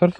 Ferð